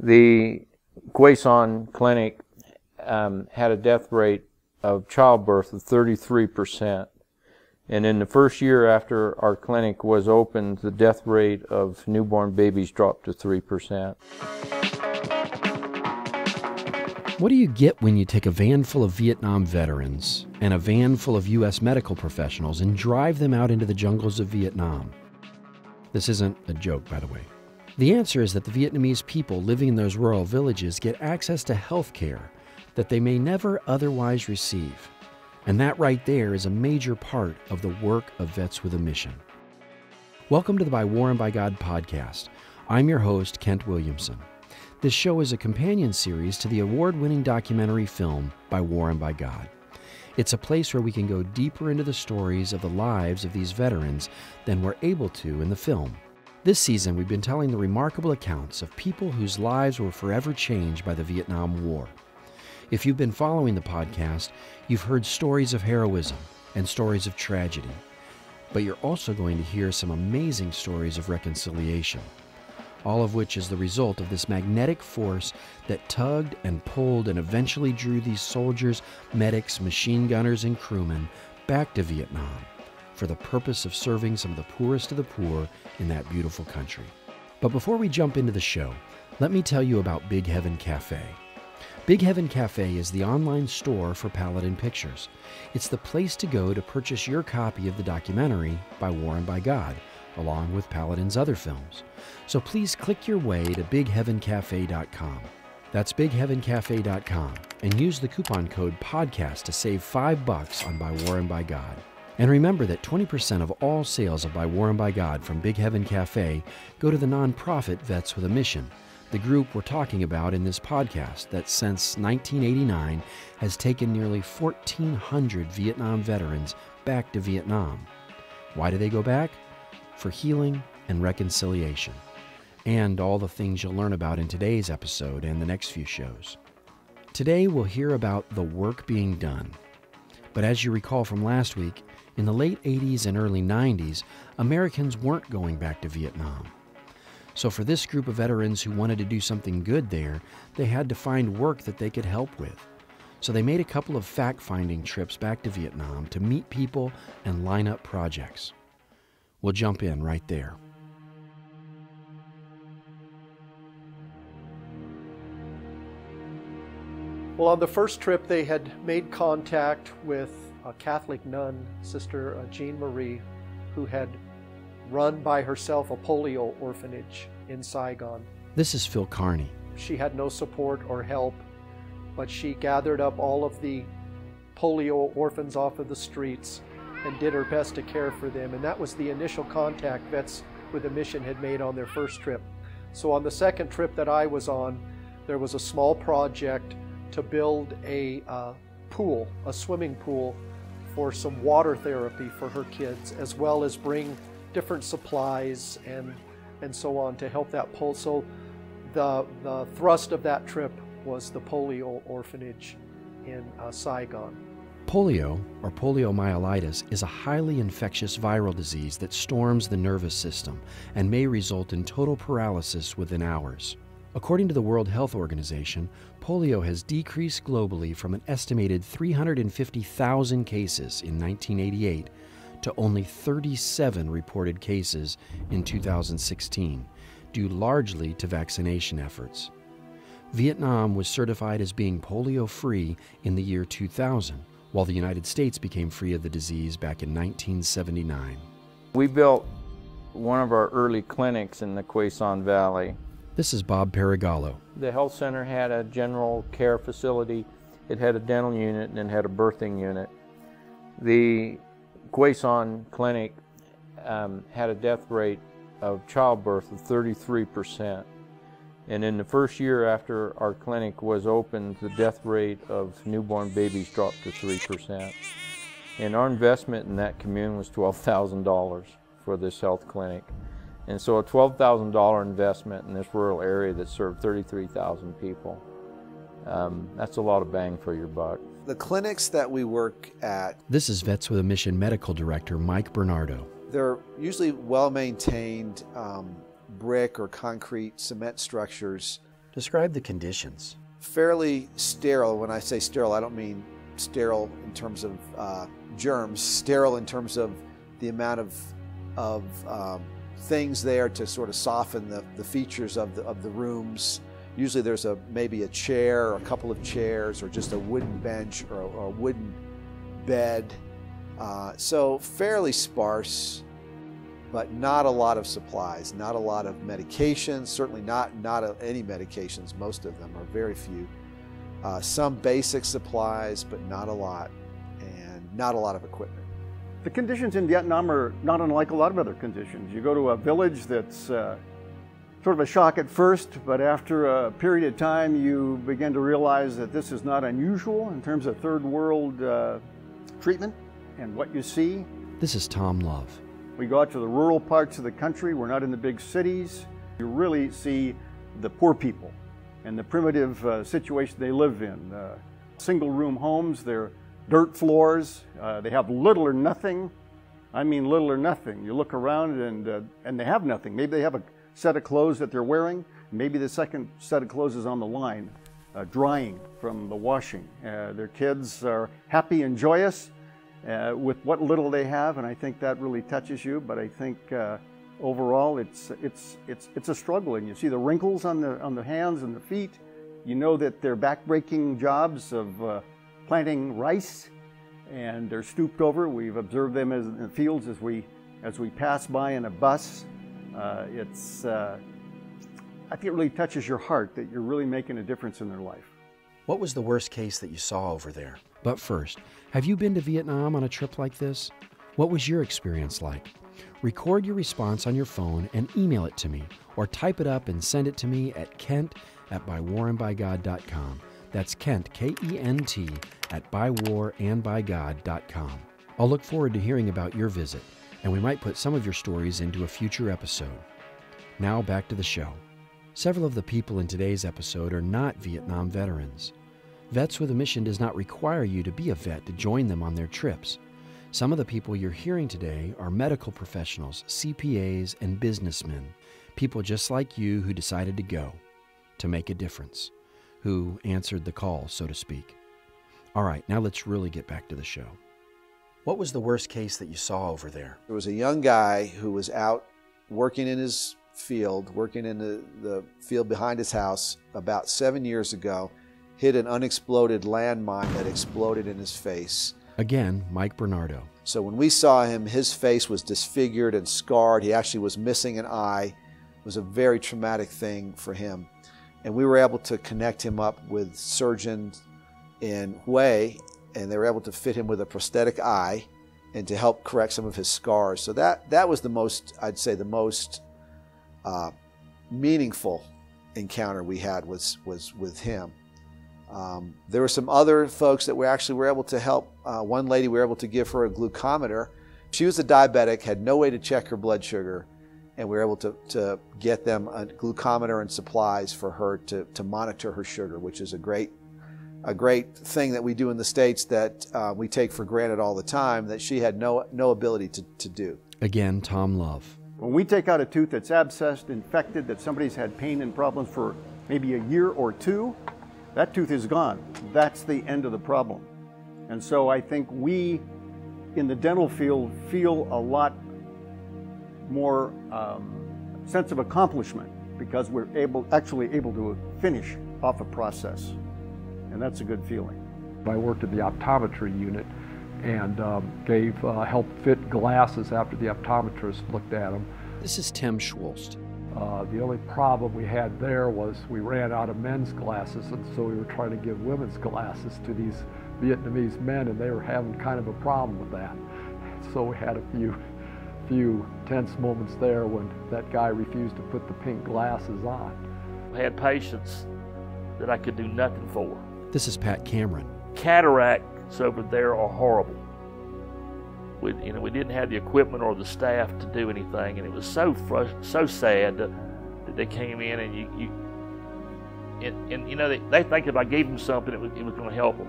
The Que Son Clinic um, had a death rate of childbirth of 33%. And in the first year after our clinic was opened, the death rate of newborn babies dropped to 3%. What do you get when you take a van full of Vietnam veterans and a van full of U.S. medical professionals and drive them out into the jungles of Vietnam? This isn't a joke, by the way. The answer is that the Vietnamese people living in those rural villages get access to health care that they may never otherwise receive. And that right there is a major part of the work of Vets with a Mission. Welcome to the By War and by God podcast. I'm your host, Kent Williamson. This show is a companion series to the award winning documentary film By War and by God. It's a place where we can go deeper into the stories of the lives of these veterans than we're able to in the film. This season, we've been telling the remarkable accounts of people whose lives were forever changed by the Vietnam War. If you've been following the podcast, you've heard stories of heroism and stories of tragedy. But you're also going to hear some amazing stories of reconciliation, all of which is the result of this magnetic force that tugged and pulled and eventually drew these soldiers, medics, machine gunners, and crewmen back to Vietnam for the purpose of serving some of the poorest of the poor in that beautiful country. But before we jump into the show, let me tell you about Big Heaven Cafe. Big Heaven Cafe is the online store for Paladin Pictures. It's the place to go to purchase your copy of the documentary By War and by God, along with Paladin's other films. So please click your way to bigheavencafe.com. That's bigheavencafe.com and use the coupon code podcast to save 5 bucks on By War and by God. And remember that 20% of all sales of By War and by God from Big Heaven Cafe go to the nonprofit Vets with a Mission the group we're talking about in this podcast that since 1989 has taken nearly 1,400 Vietnam veterans back to Vietnam. Why do they go back? For healing and reconciliation, and all the things you'll learn about in today's episode and the next few shows. Today we'll hear about the work being done. But as you recall from last week, in the late 80s and early 90s, Americans weren't going back to Vietnam. So, for this group of veterans who wanted to do something good there, they had to find work that they could help with. So, they made a couple of fact finding trips back to Vietnam to meet people and line up projects. We'll jump in right there. Well, on the first trip, they had made contact with a Catholic nun, Sister uh, Jean Marie, who had run by herself a polio orphanage in Saigon. This is Phil Carney. She had no support or help, but she gathered up all of the polio orphans off of the streets and did her best to care for them. And that was the initial contact Vets with a Mission had made on their first trip. So on the second trip that I was on, there was a small project to build a uh, pool, a swimming pool, for some water therapy for her kids, as well as bring different supplies and and so on to help that pull. So the the thrust of that trip was the polio orphanage in uh, Saigon. Polio, or poliomyelitis, is a highly infectious viral disease that storms the nervous system and may result in total paralysis within hours. According to the World Health Organization, polio has decreased globally from an estimated 350,000 cases in 1988 to only 37 reported cases in 2016, due largely to vaccination efforts. Vietnam was certified as being polio free in the year 2000, while the United States became free of the disease back in 1979. We built one of our early clinics in the Que Son Valley. This is Bob Paragallo. The health center had a general care facility, it had a dental unit, and it had a birthing unit. The Que Son Clinic um, had a death rate of childbirth of 33%. And in the first year after our clinic was opened, the death rate of newborn babies dropped to 3%. And our investment in that commune was $12,000 for this health clinic. And so a $12,000 investment in this rural area that served 33,000 people, um, that's a lot of bang for your buck. The clinics that we work at. This is Vets with a Mission Medical Director Mike Bernardo. They're usually well maintained um, brick or concrete cement structures Describe the conditions. Fairly sterile. When I say sterile, I don't mean sterile in terms of uh, germs, sterile in terms of the amount of, of um, things there to sort of soften the, the features of the, of the rooms. Usually there's a maybe a chair or a couple of chairs or just a wooden bench or a, or a wooden bed. Uh, so fairly sparse, but not a lot of supplies, not a lot of medications, certainly not, not a, any medications, most of them are very few. Uh, some basic supplies, but not a lot, and not a lot of equipment. The conditions in Vietnam are not unlike a lot of other conditions. You go to a village that's uh, sort of a shock at first, but after a period of time, you begin to realize that this is not unusual in terms of third world uh, treatment and what you see. This is Tom Love. We go out to the rural parts of the country. We're not in the big cities. You really see the poor people and the primitive uh, situation they live in. Uh, single room homes, they're dirt floors. Uh, they have little or nothing. I mean, little or nothing. You look around and, uh, and they have nothing. Maybe they have a set of clothes that they're wearing. Maybe the second set of clothes is on the line, uh, drying from the washing. Uh, their kids are happy and joyous uh, with what little they have, and I think that really touches you. But I think uh, overall, it's, it's, it's, it's a struggle, and you see the wrinkles on the, on the hands and the feet. You know that they're backbreaking jobs of planting rice and they're stooped over. We've observed them as, in the fields as we, as we pass by in a bus. Uh, it's, uh, I think it really touches your heart that you're really making a difference in their life. What was the worst case that you saw over there? But first, have you been to Vietnam on a trip like this? What was your experience like? Record your response on your phone and email it to me, or type it up and send it to me at kent at bywarandbygod.com. That's Kent, K E N T, at bywarandbygod.com. I'll look forward to hearing about your visit, and we might put some of your stories into a future episode. Now back to the show. Several of the people in today's episode are not Vietnam veterans. Vets with a Mission does not require you to be a vet to join them on their trips. Some of the people you're hearing today are medical professionals, CPAs, and businessmen, people just like you who decided to go to make a difference, who answered the call, so to speak. All right, now let's really get back to the show. What was the worst case that you saw over there? There was a young guy who was out working in his field, working in the, the field behind his house about seven years ago, hit an unexploded landmine that exploded in his face. Again, Mike Bernardo. So when we saw him, his face was disfigured and scarred. He actually was missing an eye. It was a very traumatic thing for him. And we were able to connect him up with surgeons in Hue, and they were able to fit him with a prosthetic eye and to help correct some of his scars. So that that was the most, I'd say, the most uh, meaningful encounter we had was was with him. Um, there were some other folks that we actually were able to help. Uh, one lady we were able to give her a glucometer. She was a diabetic, had no way to check her blood sugar, and we were able to, to get them a glucometer and supplies for her to, to monitor her sugar, which is a great a great thing that we do in the States that uh, we take for granted all the time that she had no, no ability to, to do. Again, Tom Love. When we take out a tooth that's abscessed, infected, that somebody's had pain and problems for maybe a year or two, that tooth is gone. That's the end of the problem. And so I think we in the dental field feel a lot more um, sense of accomplishment because we're able, actually able to finish off a process and that's a good feeling. I worked at the optometry unit and um, gave uh, helped fit glasses after the optometrist looked at them. This is Tim Schwolst. Uh, the only problem we had there was we ran out of men's glasses, and so we were trying to give women's glasses to these Vietnamese men, and they were having kind of a problem with that. So we had a few, few tense moments there when that guy refused to put the pink glasses on. I had patients that I could do nothing for. This is Pat Cameron. Cataracts over there are horrible. We, you know, we didn't have the equipment or the staff to do anything, and it was so so sad that, that they came in and you, you and, and, you know they, they think if I gave them something, it was, it was going to help them.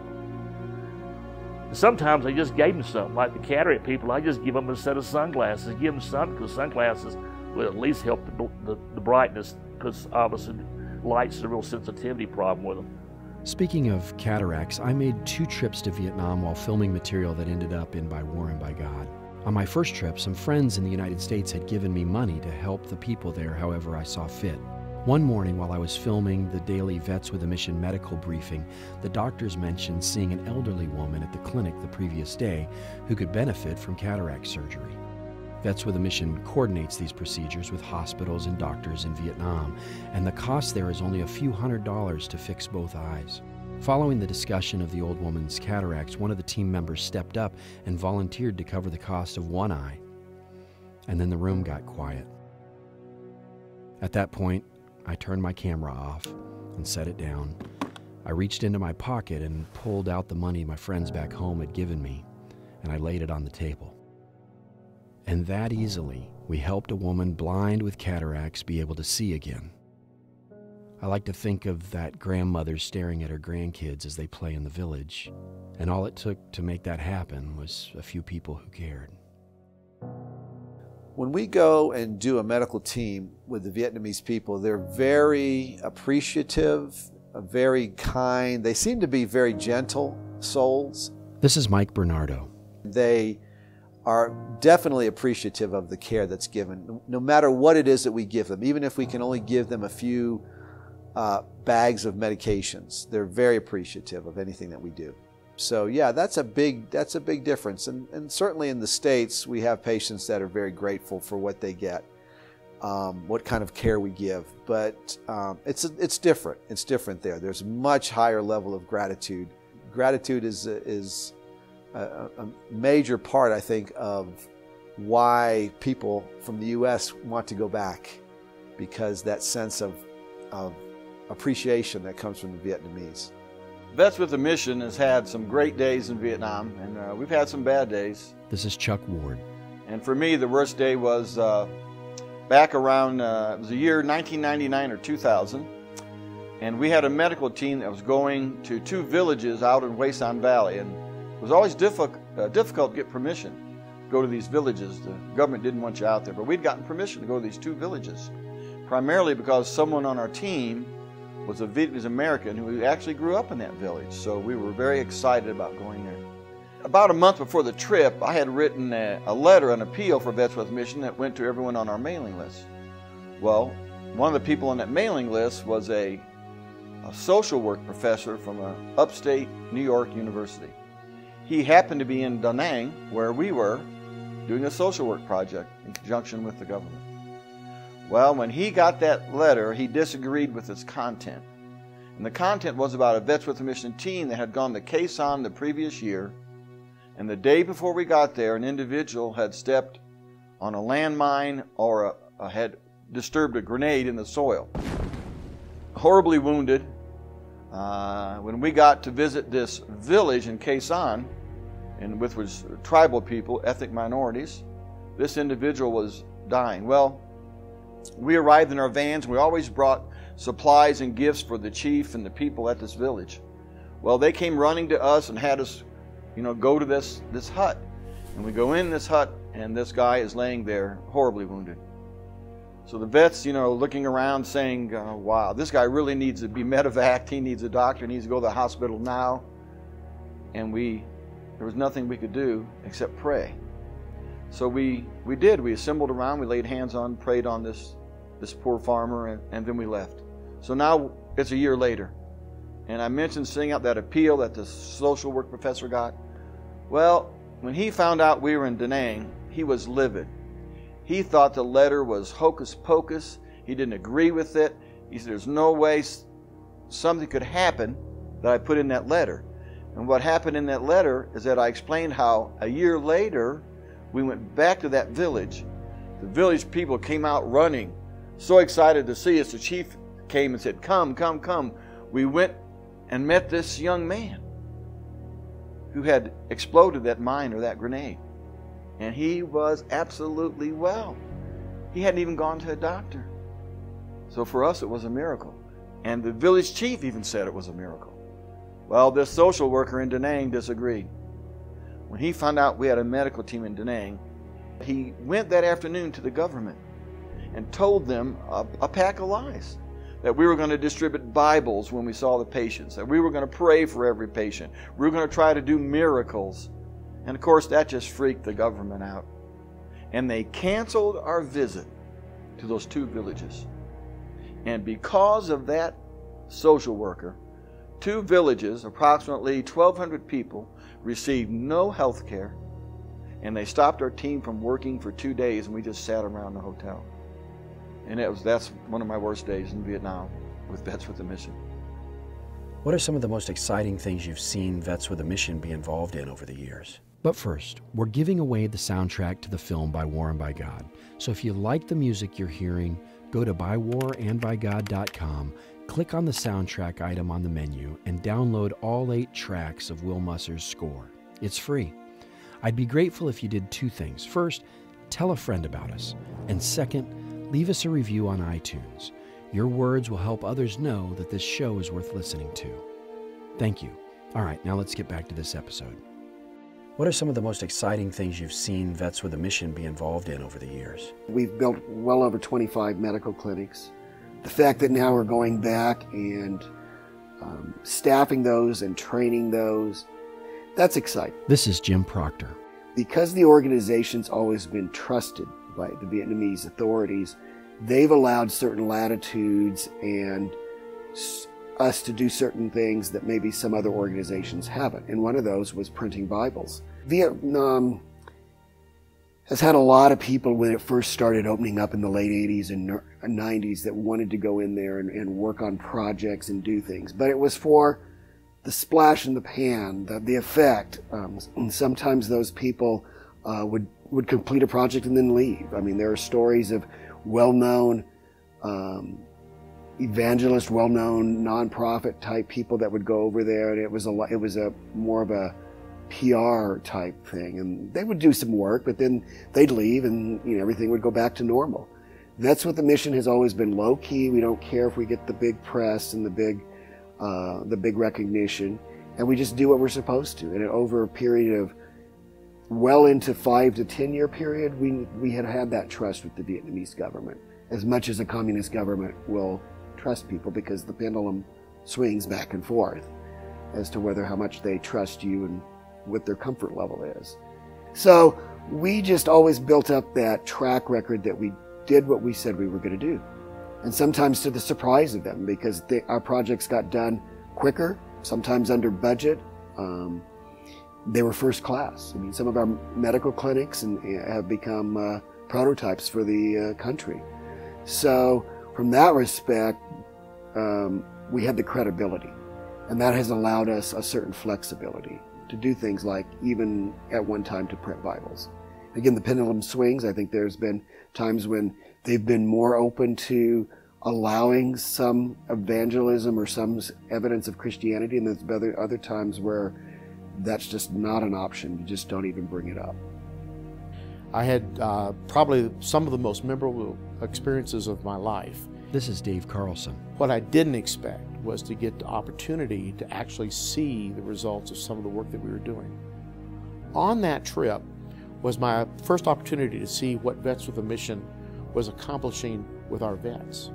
Sometimes I just gave them something, like the cataract people. I just give them a set of sunglasses, give them sun because sunglasses will at least help the, the, the brightness because obviously light's a real sensitivity problem with them. Speaking of cataracts, I made two trips to Vietnam while filming material that ended up in By War and by God. On my first trip, some friends in the United States had given me money to help the people there however I saw fit. One morning, while I was filming the daily Vets with a Mission medical briefing, the doctors mentioned seeing an elderly woman at the clinic the previous day who could benefit from cataract surgery. Vets with a Mission coordinates these procedures with hospitals and doctors in Vietnam, and the cost there is only a few hundred dollars to fix both eyes. Following the discussion of the old woman's cataracts, one of the team members stepped up and volunteered to cover the cost of one eye. And then the room got quiet. At that point, I turned my camera off and set it down. I reached into my pocket and pulled out the money my friends back home had given me, and I laid it on the table. And that easily, we helped a woman blind with cataracts be able to see again. I like to think of that grandmother staring at her grandkids as they play in the village, and all it took to make that happen was a few people who cared. When we go and do a medical team with the Vietnamese people, they're very appreciative, very kind. They seem to be very gentle souls. This is Mike Bernardo. They are definitely appreciative of the care that's given, no matter what it is that we give them, even if we can only give them a few uh, bags of medications. They're very appreciative of anything that we do. So yeah, that's a big that's a big difference, and and certainly in the states we have patients that are very grateful for what they get, um, what kind of care we give. But um, it's it's different. It's different there. There's much higher level of gratitude. Gratitude is is a, a major part, I think, of why people from the U.S. want to go back, because that sense of of appreciation that comes from the Vietnamese. Vets with a Mission has had some great days in Vietnam, and uh, we've had some bad days. This is Chuck Ward. And for me, the worst day was uh, back around, uh, it was the year 1999 or 2000. And we had a medical team that was going to two villages out in San Valley. And it was always difficult, uh, difficult to get permission to go to these villages. The government didn't want you out there. But we'd gotten permission to go to these two villages, primarily because someone on our team was a Vietnamese American who actually grew up in that village. So we were very excited about going there. About a month before the trip, I had written a, a letter, an appeal for Vets with Mission that went to everyone on our mailing list. Well, one of the people on that mailing list was a, a social work professor from a upstate New York university. He happened to be in Da Nang, where we were, doing a social work project in conjunction with the government. Well, when he got that letter, he disagreed with its content. And the content was about a Vets with a Mission team that had gone to Sanh the previous year. And the day before we got there, an individual had stepped on a landmine or a, a had disturbed a grenade in the soil. Horribly wounded. Uh, when we got to visit this village in Sanh, and with was tribal people, ethnic minorities, this individual was dying. Well, we arrived in our vans. And we always brought supplies and gifts for the chief and the people at this village. Well, they came running to us and had us, you know, go to this this hut. And we go in this hut, and this guy is laying there, horribly wounded. So the vets, you know, looking around, saying, uh, "Wow, this guy really needs to be medevaced. He needs a doctor. He needs to go to the hospital now." And we, there was nothing we could do except pray. So we, we did. We assembled around, we laid hands on, prayed on this, this poor farmer, and, and then we left. So now it's a year later. And I mentioned sending out that appeal that the social work professor got. Well, when he found out we were in Da Nang, he was livid. He thought the letter was hocus pocus. He didn't agree with it. He said, There's no way something could happen that I put in that letter. And what happened in that letter is that I explained how a year later we went back to that village. The village people came out running, so excited to see us. The chief came and said, Come, come, come. We went and met this young man who had exploded that mine or that grenade. And he was absolutely well. He hadn't even gone to a doctor. So for us, it was a miracle. And the village chief even said it was a miracle. Well, this social worker in Da Nang disagreed. When he found out we had a medical team in Da Nang, he went that afternoon to the government and told them a, a pack of lies. that we were going to distribute Bibles when we saw the patients, that we were going to pray for every patient, we were going to try to do miracles. And of course, that just freaked the government out. And they canceled our visit to those two villages. And because of that social worker, two villages, approximately 1,200 people, received no health care. And they stopped our team from working for two days, and we just sat around the hotel. And it was, that's one of my worst days in Vietnam with Vets with a Mission. What are some of the most exciting things you've seen Vets with a Mission be involved in over the years? But first, we're giving away the soundtrack to the film By War and by God. So if you like the music you're hearing, go to bywarandbygod.com, click on the soundtrack item on the menu, and download all eight tracks of Will Musser's score. It's free. I'd be grateful if you did two things. First, tell a friend about us. And second, leave us a review on iTunes. Your words will help others know that this show is worth listening to. Thank you. All right, now let's get back to this episode. What are some of the most exciting things you've seen Vets with a Mission be involved in over the years? We've built well over 25 medical clinics. The fact that now we're going back and um, staffing those and training those, that's exciting. This is Jim Proctor. Because the organization's always been trusted by the Vietnamese authorities, they've allowed certain latitudes and us to do certain things that maybe some other organizations haven't. And one of those was printing Bibles. Vietnam has had a lot of people when it first started opening up in the late 80s and 90s that wanted to go in there and, and work on projects and do things. But it was for the splash in the pan, the, the effect. Um, and sometimes those people uh, would, would complete a project and then leave. I mean, there are stories of well known um, evangelist, well known nonprofit type people that would go over there. And it was a, lot it was a more of a, PR type thing. And they would do some work, but then they'd leave and you know, everything would go back to normal. That's what the mission has always been low key. We don't care if we get the big press and the big, uh, the big recognition. And we just do what we're supposed to. And over a period of well into five to 10 year period, we, we had had that trust with the Vietnamese government as much as a communist government will trust people because the pendulum swings back and forth as to whether how much they trust you and what their comfort level is. So we just always built up that track record that we did what we said we were going to do. And sometimes to the surprise of them because they, our projects got done quicker, sometimes under budget. Um, they were first class. I mean, some of our medical clinics and, have become uh, prototypes for the uh, country. So, from that respect, um, we had the credibility, and that has allowed us a certain flexibility to do things like even at one time to print Bibles. Again, the pendulum swings. I think there's been times when they've been more open to allowing some evangelism or some evidence of Christianity, and there's other, other times where that's just not an option. You just don't even bring it up. I had uh, probably some of the most memorable experiences of my life. This is Dave Carlson. What I didn't expect was to get the opportunity to actually see the results of some of the work that we were doing. On that trip was my first opportunity to see what Vets with a Mission was accomplishing with our vets.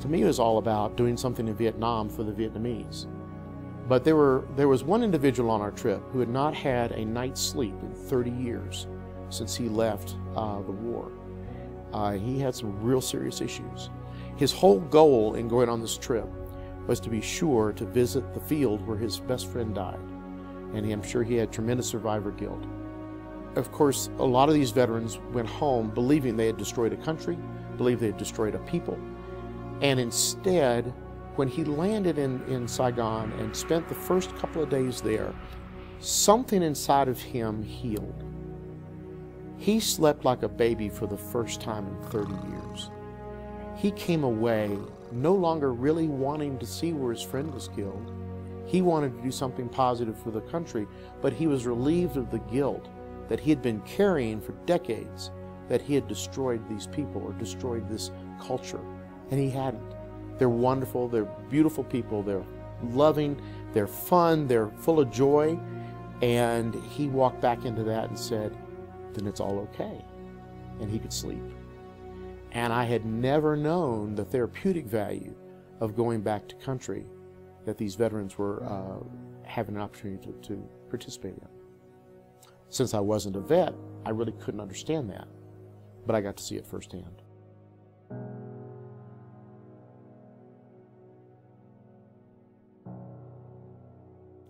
To me, it was all about doing something in Vietnam for the Vietnamese. But there, were, there was one individual on our trip who had not had a night's sleep in 30 years since he left uh, the war. Uh, he had some real serious issues. His whole goal in going on this trip was to be sure to visit the field where his best friend died. And I'm sure he had tremendous survivor guilt. Of course, a lot of these veterans went home believing they had destroyed a country, believed they had destroyed a people. And instead, when he landed in, in Saigon and spent the first couple of days there, something inside of him healed. He slept like a baby for the first time in 30 years. He came away no longer really wanting to see where his friend was killed. He wanted to do something positive for the country, but he was relieved of the guilt that he had been carrying for decades that he had destroyed these people or destroyed this culture. And he hadn't. They're wonderful, they're beautiful people, they're loving, they're fun, they're full of joy. And he walked back into that and said, then it's all okay. And he could sleep. And I had never known the therapeutic value of going back to country that these veterans were uh, having an opportunity to, to participate in. Since I wasn't a vet, I really couldn't understand that, but I got to see it firsthand.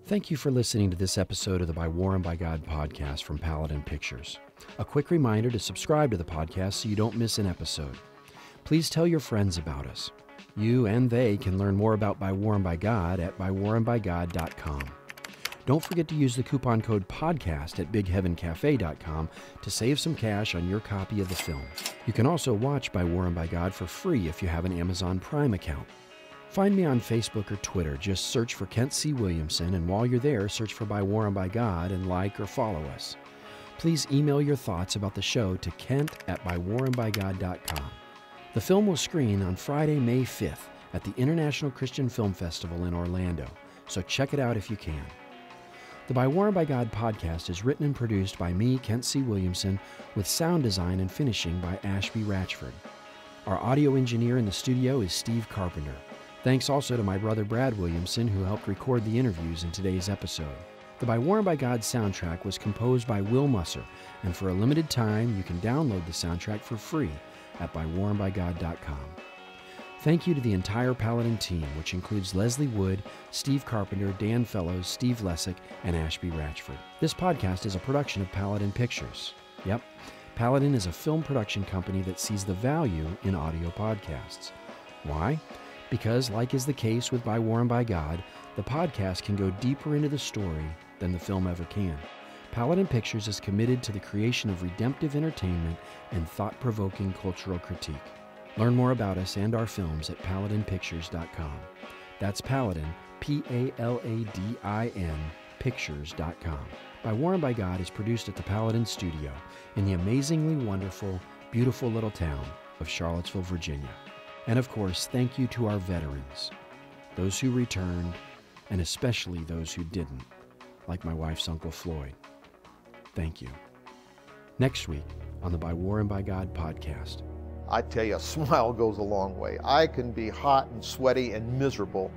Thank you for listening to this episode of the By War and by God podcast from Paladin Pictures. A quick reminder to subscribe to the podcast so you don't miss an episode. Please tell your friends about us. You and they can learn more about By War and by God at bywarandbygod.com. Don't forget to use the coupon code PODCAST at BigHeavenCafe.com to save some cash on your copy of the film. You can also watch By War and by God for free if you have an Amazon Prime account. Find me on Facebook or Twitter. Just search for Kent C. Williamson, and while you're there, search for By War and by God and like or follow us. Please email your thoughts about the show to kent at bywarandbygod.com. The film will screen on Friday, May 5th at the International Christian Film Festival in Orlando, so check it out if you can. The By War and by God podcast is written and produced by me, Kent C. Williamson, with sound design and finishing by Ashby Ratchford. Our audio engineer in the studio is Steve Carpenter. Thanks also to my brother Brad Williamson, who helped record the interviews in today's episode. The By War and by God soundtrack was composed by Will Musser, and for a limited time, you can download the soundtrack for free at bywarandbygod.com. Thank you to the entire Paladin team, which includes Leslie Wood, Steve Carpenter, Dan Fellows, Steve Lessick, and Ashby Ratchford. This podcast is a production of Paladin Pictures. Yep, Paladin is a film production company that sees the value in audio podcasts. Why? Because, like is the case with By War and by God, the podcast can go deeper into the story than the film ever can. Paladin Pictures is committed to the creation of redemptive entertainment and thought provoking cultural critique. Learn more about us and our films at paladinpictures.com. That's Paladin, P A L A D I N, pictures.com. By War and by God is produced at the Paladin Studio in the amazingly wonderful, beautiful little town of Charlottesville, Virginia. And of course, thank you to our veterans, those who returned, and especially those who didn't, like my wife's Uncle Floyd. Thank you. Next week on the By War and by God podcast. I tell you, a smile goes a long way. I can be hot and sweaty and miserable,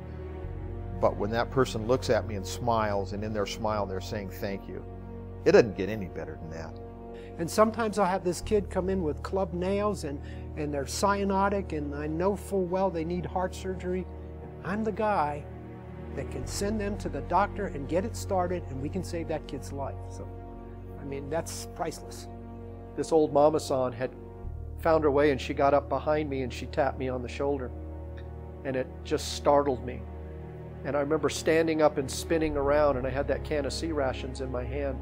but when that person looks at me and smiles, and in their smile they're saying thank you, it doesn't get any better than that. And sometimes I'll have this kid come in with club nails and, and they're cyanotic, and I know full well they need heart surgery. I'm the guy that can send them to the doctor and get it started, and we can save that kid's life. So, I mean, that's priceless. This old mama san had found her way, and she got up behind me and she tapped me on the shoulder. And it just startled me. And I remember standing up and spinning around, and I had that can of C-rations in my hand.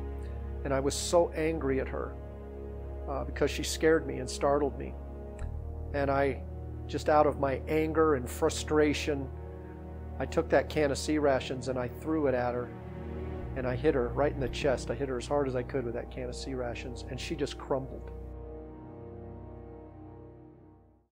And I was so angry at her uh, because she scared me and startled me. And I, just out of my anger and frustration, I took that can of C-rations and I threw it at her. And I hit her right in the chest. I hit her as hard as I could with that can of C-rations, and she just crumbled.